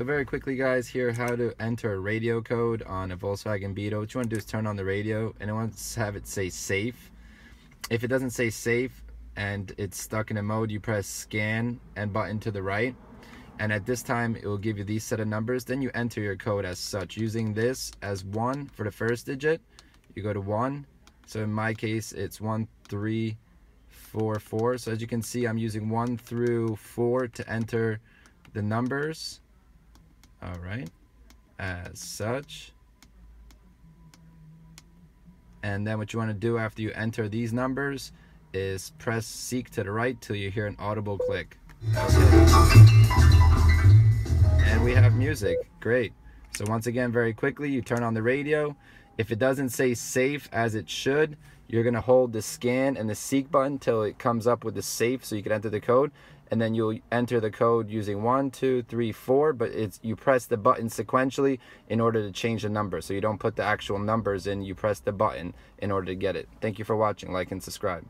So very quickly guys, here how to enter a radio code on a Volkswagen Beetle. What you want to do is turn on the radio and it wants to have it say safe. If it doesn't say safe and it's stuck in a mode, you press scan and button to the right. And at this time, it will give you these set of numbers. Then you enter your code as such using this as one for the first digit. You go to one. So in my case, it's one, three, four, four. So as you can see, I'm using one through four to enter the numbers all right. As such. And then what you want to do after you enter these numbers is press seek to the right till you hear an audible click. And we have music. Great. So once again very quickly you turn on the radio if it doesn't say safe as it should you're to hold the scan and the seek button till it comes up with the safe so you can enter the code. And then you'll enter the code using one two three four but it's you press the button sequentially in order to change the number. So you don't put the actual numbers in you press the button in order to get it. Thank you for watching. Like and subscribe